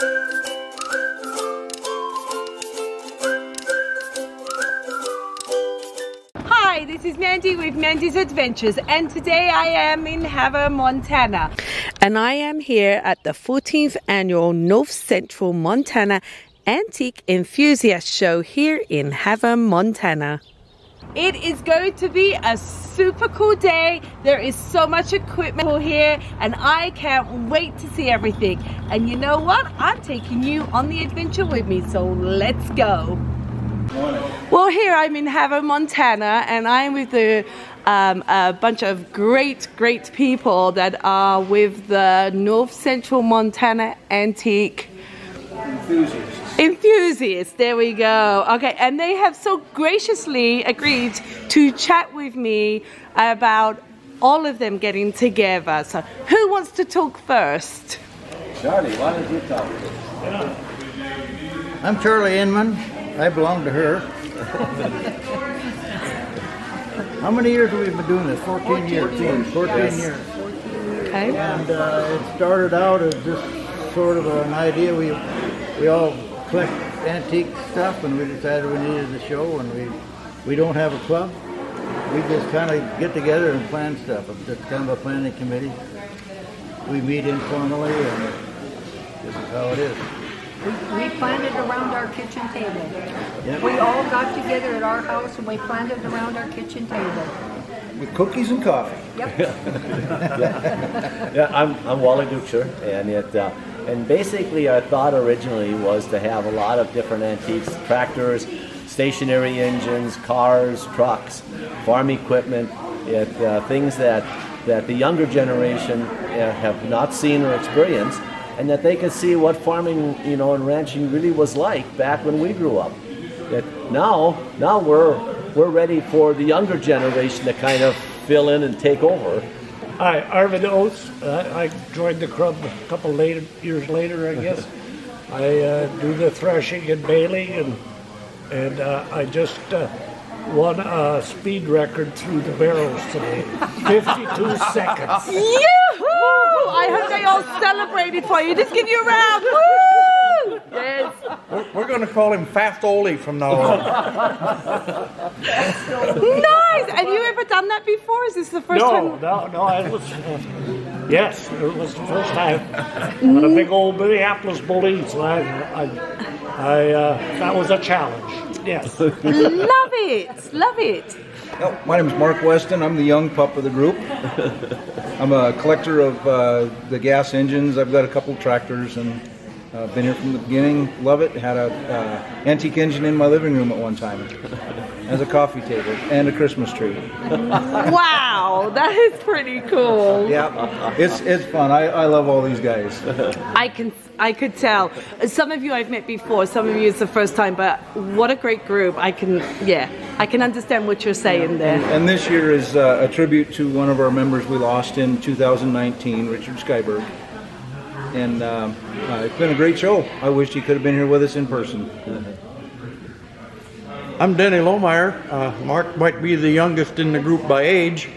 Hi, this is Mandy with Mandy's Adventures, and today I am in Havre, Montana. And I am here at the 14th annual North Central Montana Antique Enthusiast Show here in Havre, Montana. It is going to be a super cool day. There is so much equipment here and I can't wait to see everything. And you know what? I'm taking you on the adventure with me, so let's go. Well, here I'm in Havre, Montana, and I'm with the, um, a bunch of great, great people that are with the North Central Montana Antique Enthusiasts. Enthusiasts, there we go. Okay, and they have so graciously agreed to chat with me about all of them getting together. So, who wants to talk first? Charlie, why don't you talk? I'm Charlie Inman. I belong to her. How many years have we been doing this? 14, years. 14 years. Okay. And uh, it started out as just sort of an idea. We we all collect antique stuff, and we decided we needed a show, and we we don't have a club. We just kind of get together and plan stuff. It's just kind of a planning committee. We meet informally, and this is how it is. We, we planned it around our kitchen table. Yep. We all got together at our house and we planned it around our kitchen table. With cookies and coffee. Yep. Yeah, I'm, I'm Wally Duchscher, and it uh, and basically our thought originally was to have a lot of different antiques, tractors, stationary engines, cars, trucks, farm equipment, it, uh, things that that the younger generation uh, have not seen or experienced, and that they can see what farming, you know, and ranching really was like back when we grew up. That now, now we're we're ready for the younger generation to kind of fill in and take over. Hi, Arvin Oates. Uh, I joined the club a couple later, years later, I guess. I uh, do the threshing and baling, and and uh, I just uh, won a speed record through the barrels today, 52 seconds. Yoo-hoo! I hope they all celebrated for you. Just give you a round. Woo! Yes. We're, we're going to call him Fast Oli from now on. Nice. Have you ever done that before? Is this the first No, time? no, no. I was, uh, yes, it was the first time. On a big old Minneapolis bully, so I, I, I uh, that was a challenge. Yes. Love it. Love it. Oh, my name is Mark Weston. I'm the young pup of the group. I'm a collector of uh, the gas engines. I've got a couple tractors and uh, been here from the beginning. Love it. Had a uh, antique engine in my living room at one time, as a coffee table and a Christmas tree. Wow, that is pretty cool. Yeah, it's it's fun. I, I love all these guys. I can I could tell. Some of you I've met before, some of you it's the first time, but what a great group. I can yeah, I can understand what you're saying there. And this year is uh, a tribute to one of our members we lost in 2019, Richard Skyberg. And um, uh, it's been a great show. I wish he could have been here with us in person. I'm Denny Lohmeyer. Uh, Mark might be the youngest in the group by age.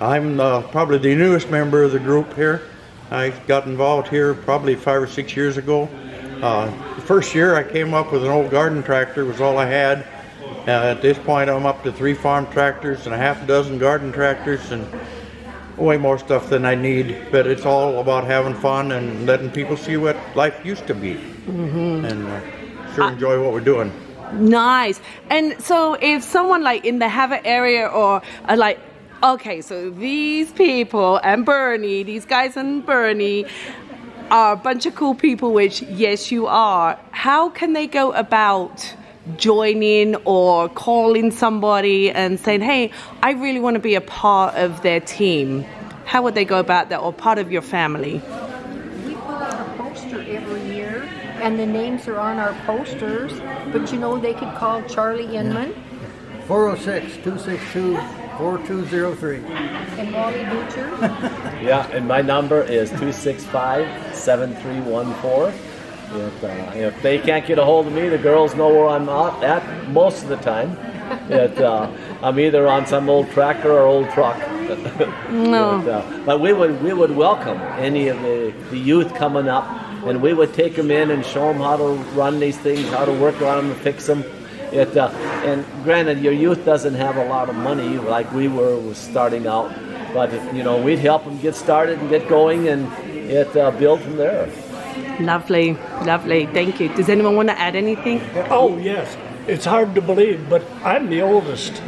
I'm uh, probably the newest member of the group here. I got involved here probably five or six years ago. Uh, the first year I came up with an old garden tractor was all I had. Uh, at this point I'm up to three farm tractors and a half dozen garden tractors and way more stuff than I need. But it's all about having fun and letting people see what life used to be. And uh, sure enjoy what we're doing. Nice. And so if someone like in the Havre area or uh, like okay, so these people and Bernie, these guys and Bernie are a bunch of cool people, which yes, you are. How can they go about joining or calling somebody and saying, hey, I really want to be a part of their team? How would they go about that or part of your family? We put out a poster every year and the names are on our posters, but you know, they could call Charlie Inman 406 262 4203. and Wally Butcher. Yeah, and my number is 265-7314. If, uh, if they can't get a hold of me, the girls know where I'm at, at most of the time. It, uh, I'm either on some old tractor or old truck. No. But, uh, but we would we would welcome any of the, the youth coming up and we would take them in and show them how to run these things, how to work on them, and fix them. It, uh, and granted, your youth doesn't have a lot of money like we were was starting out, but you know we'd help them get started and get going, and it uh, build from there. Lovely, lovely. Thank you. Does anyone want to add anything? Oh, yes. It's hard to believe, but I'm the oldest.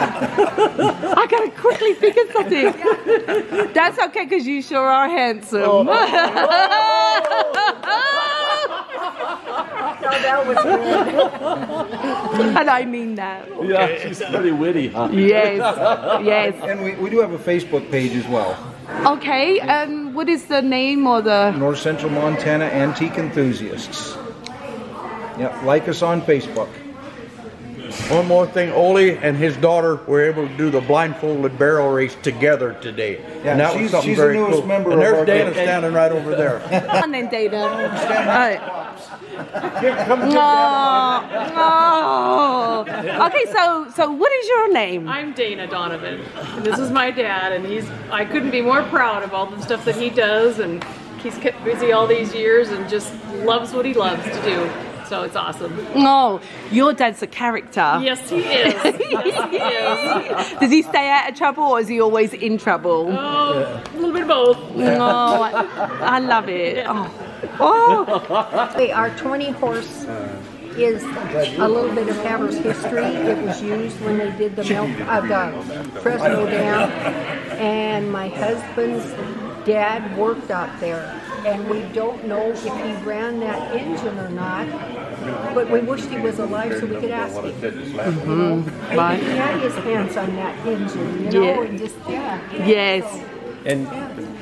I gotta quickly think of something. That's okay because you sure are handsome. Oh, that was good. and I mean that. Yeah, she's pretty witty, huh? Yes, yes. And we, we do have a Facebook page as well. Okay, um, what is the name or the? North Central Montana Antique Enthusiasts. Yeah, like us on Facebook. One more thing, Ole and his daughter were able to do the blindfolded barrel race together today. Yeah, and that she's- was something she's the very newest cool. member and of there's our Dana group. standing right over there. Come on then, Dana. Right. Oh, oh. Okay, so so what is your name? I'm Dana Donovan. And this is my dad, and he's I couldn't be more proud of all the stuff that he does, and he's kept busy all these years and just loves what he loves to do. So it's awesome. Oh, your dad's a character. Yes, he is. Yes, he is. Does he stay out of trouble or is he always in trouble? Oh, a little bit of both. Oh, I, I love it. Oh. oh. Hey, our 20 horse is a little bit of Havre's history. It was used when they did the milk of the Fresno Dam, and my husband's dad worked out there. And we don't know if he ran that engine or not, but we wished he was alive so we could ask him. You know, Right. he had his hands on that engine, you know, Yeah. and just yeah. Yes. And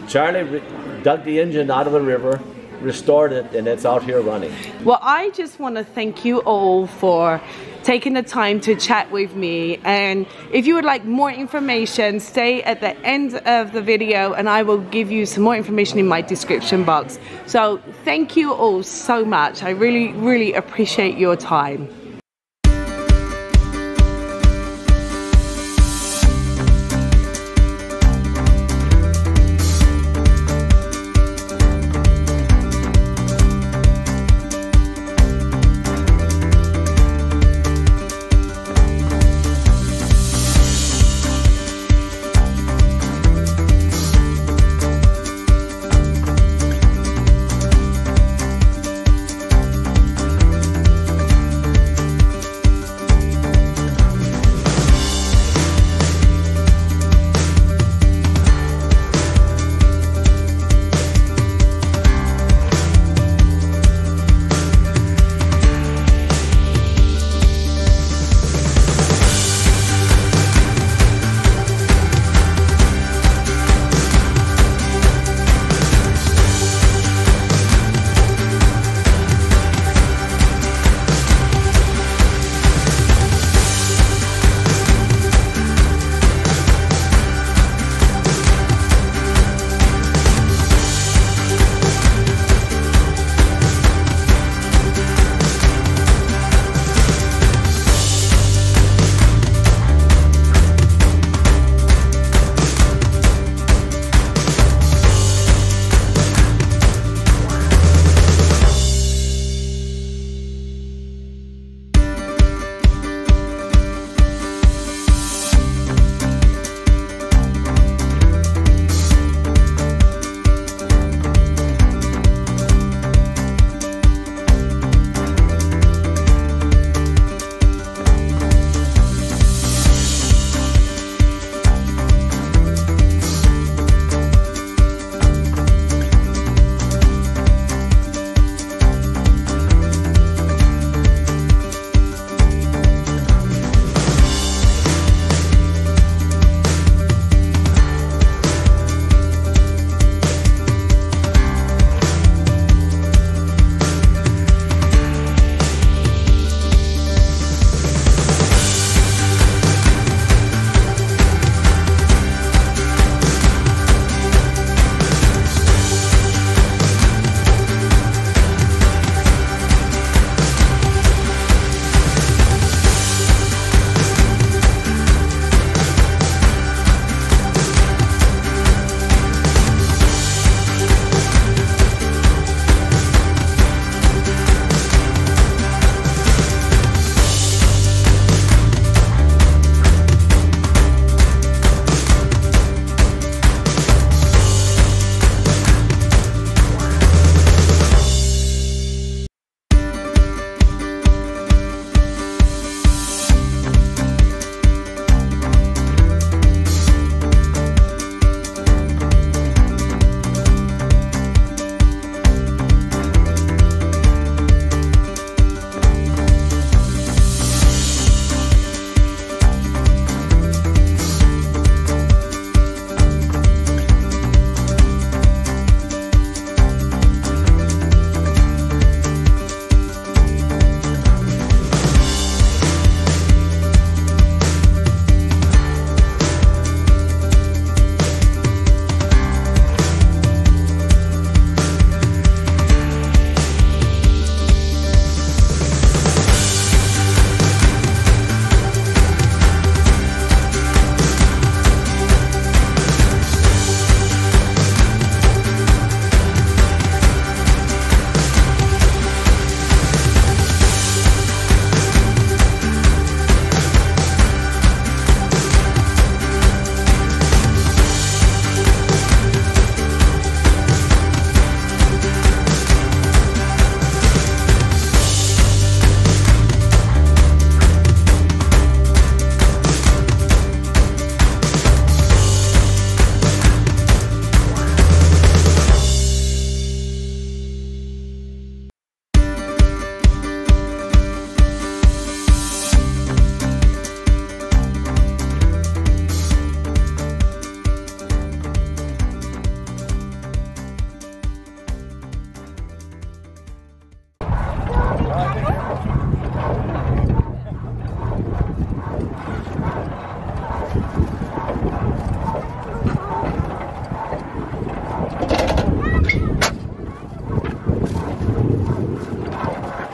Charlie re- dug the engine out of the river, restored it, and it's out here running. Well, I just want to thank you all for taking the time to chat with me. And if you would like more information, stay at the end of the video and I will give you some more information in my description box. So thank you all so much. I really, really appreciate your time.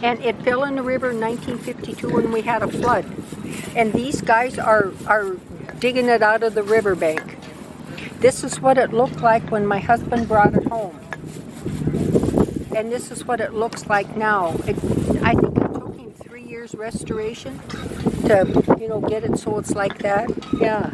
And it fell in the river in 1952 when we had a flood. And these guys are, are digging it out of the riverbank. This is what it looked like when my husband brought it home. And this is what it looks like now. It, I think it took him three years restoration to, you know, get it so it's like that. Yeah.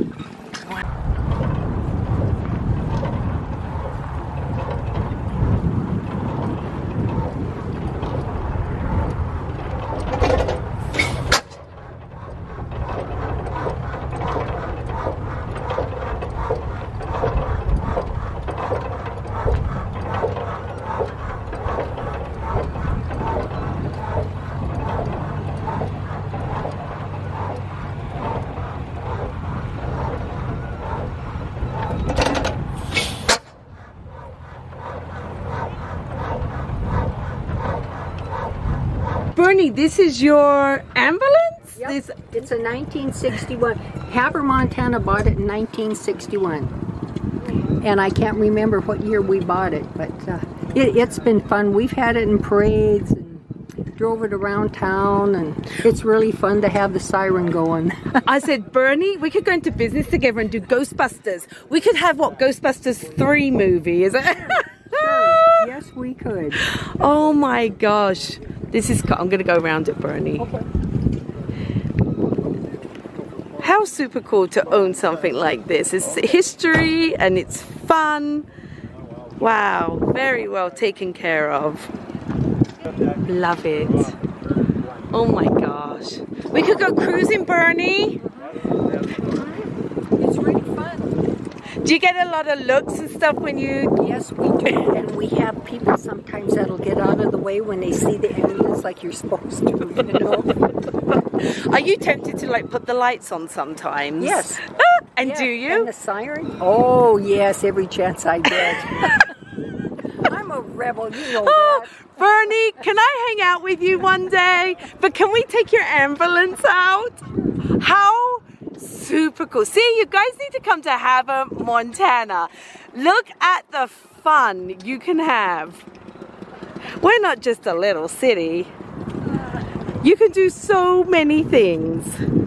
This is your ambulance? Yep. This, It's a 1961. Havre, Montana bought it in 1961. And I can't remember what year we bought it, but uh, it, it's been fun. We've had it in parades and drove it around town, and it's really fun to have the siren going. I said, Bernie, we could go into business together and do Ghostbusters. We could have what Ghostbusters 3 movie, is it? could. Oh my gosh. This is, I'm going to go around it, Bernie. How super cool to own something like this. It's history and it's fun. Wow, very well taken care of. Love it. Oh my gosh. We could go cruising, Bernie. It's really fun. Do you get a lot of looks and stuff when you Yes, we do. And we have people sometimes that'll get out of the way when they see the ambulance like you're supposed to, you know? Are you tempted to like put the lights on sometimes? Yes. and do you? And the siren? Oh, yes, every chance I get. I'm a rebel, you know Oh, that. Bernie, can I hang out with you one day? But can we take your ambulance out? How super cool. See, you guys need to come to Havre, Montana. Look at the fun you can have. We're not just a little city. You can do so many things.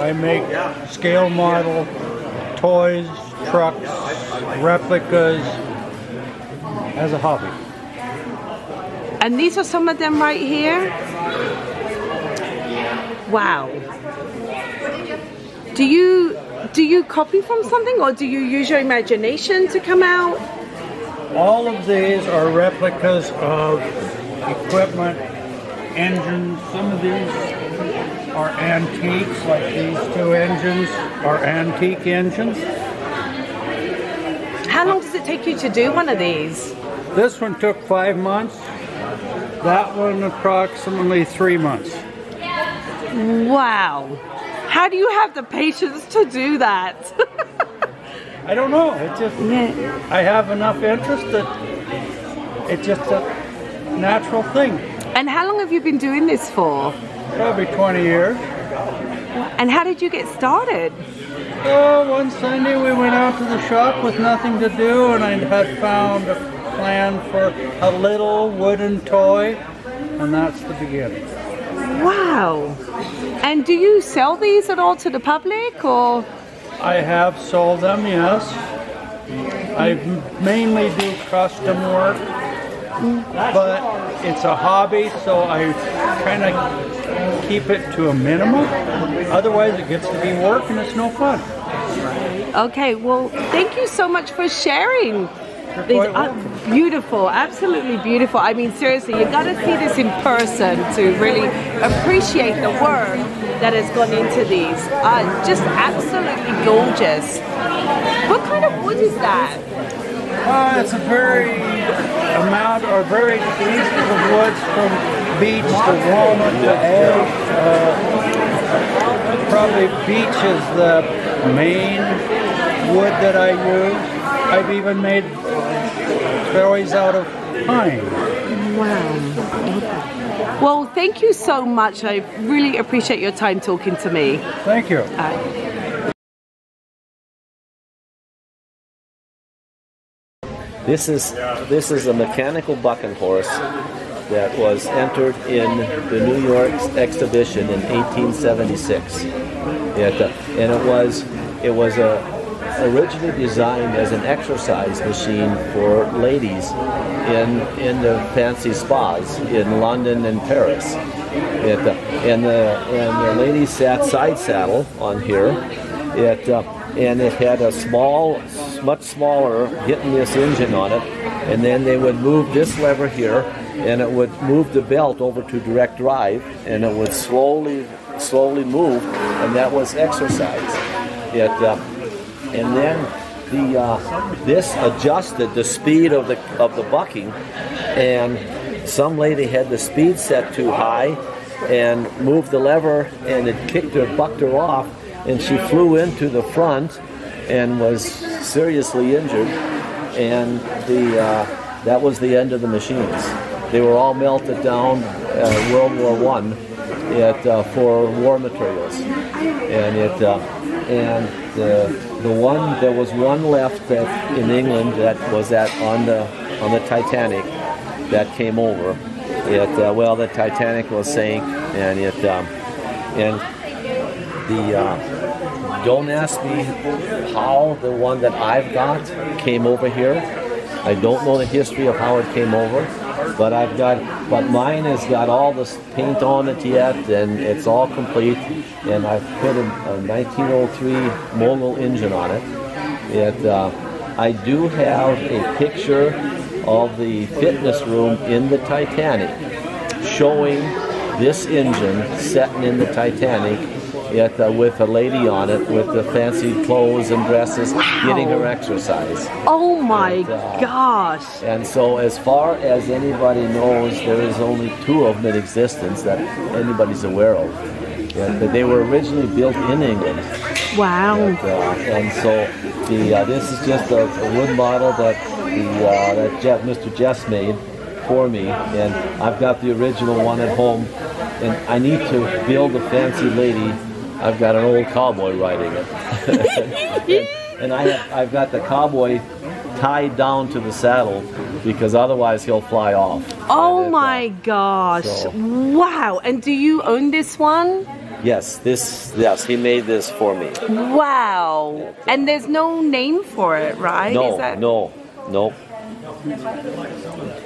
I make scale model toys, trucks, replicas as a hobby. And these are some of them right here. Wow. Do you do you copy from something or do you use your imagination to come out? All of these are replicas of equipment, engines. Some of these are antiques, like these two engines are antique engines. How long does it take you to do one of these? This one took five months. That one approximately three months. Wow. How do you have the patience to do that? I don't know. It just I have enough interest that it's just a natural thing. and how long have you been doing this for? Probably 20 years. And how did you get started? Oh, one Sunday we went out to the shop with nothing to do, and I had found a plan for a little wooden toy, and that's the beginning. Wow. And do you sell these at all to the public or? I have sold them, yes. I mainly do custom work, but it's a hobby, so I kind of keep it to a minimum. Otherwise, it gets to be work and it's no fun. Okay, well, thank you so much for sharing. These are beautiful, absolutely beautiful. I mean, seriously, you got to see this in person to really appreciate the work that has gone into these. Uh, just absolutely gorgeous. What kind of wood is that? Uh, it's a very amount or very pieces of woods from beech to walnut to ash. Uh, probably beech is the main wood that I use. I've even made berries out of pine. Wow. Well, thank you so much. I really appreciate your time talking to me. Thank you. Uh, This is this is a mechanical bucking horse that was entered in the New York exhibition in 1876. It, uh, and it was it was a originally designed as an exercise machine for ladies in in the fancy spas in London and Paris. It, uh, and the and the ladies sat side saddle on here. It uh, and it had a small, much smaller hitting this engine on it, and then they would move this lever here, and it would move the belt over to direct drive, and it would slowly, slowly move, and that was exercise. It, uh, and then the uh, this adjusted the speed of the of the bucking, and some lady had the speed set too high, and moved the lever, and it kicked her, bucked her off, and she flew into the front, and was seriously injured, and the uh, that was the end of the machines. They were all melted down uh, World War One, it uh, for war materials, and it uh, and the the one there was one left that in England that was at on the on the Titanic that came over. It uh, well the Titanic was sank and it um, and the uh, don't ask me how the one that I've got came over here. I don't know the history of how it came over, but I've got but mine has got all this paint on it yet, and it's all complete. And I've put a, a 1903 Mogul engine on it. It uh, I do have a picture of the fitness room in the Titanic showing this engine setting in the Titanic yet uh, with a lady on it with the fancy clothes and dresses getting her exercise. oh my And, uh, gosh. And so as far as anybody knows, there is only two of them in existence that anybody's aware of. But they were originally built in England. Wow. And, uh, and so the uh, this is just a, a wood model that the uh, that Jeff, Mr. Jess made for me, and I've got the original one at home. And I need to build a fancy lady. I've got an old cowboy riding it, and, and I have, I've got the cowboy tied down to the saddle because otherwise he'll fly off. Oh uh, my gosh. so- Wow. And do you own this one? Yes, this. Yes, he made this for me. Wow. And there's no name for it, right? No, Is that- no, no.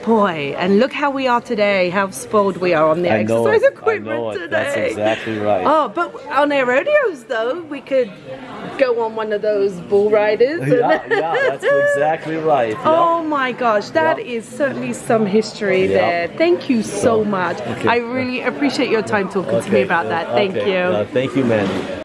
Boy, and look how we are today, how spoiled we are on the I exercise equipment today. That's exactly right. Oh, but on our rodeos though, we could go on one of those bull riders. Yeah, yeah, that's exactly right. yeah. Oh my gosh, that Yeah. is certainly some history Yeah. there. Thank you so much. Okay. I really appreciate your time talking to me about that. Thank okay. you. Uh, thank you, Mandy.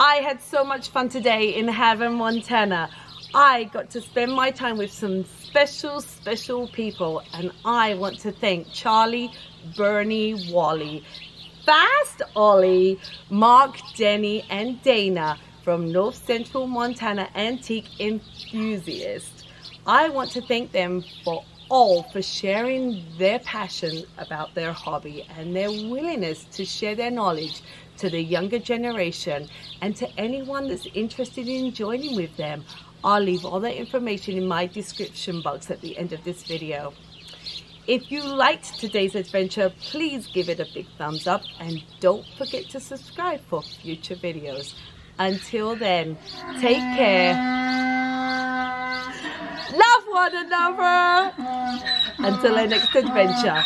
I had so much fun today in Havre, Montana. I got to spend my time with some special, special people, and I want to thank Charlie, Bernie, Wally, Fast Ollie, Mark, Denny, and Dana from North Central Montana Antique Enthusiast. I want to thank them for all for sharing their passion about their hobby and their willingness to share their knowledge to the younger generation and to anyone that's interested in joining with them. I'll leave all the information in my description box at the end of this video. If you liked today's adventure, please give it a big thumbs up and don't forget to subscribe for future videos. Until then, take care. Love one another. Until our next adventure.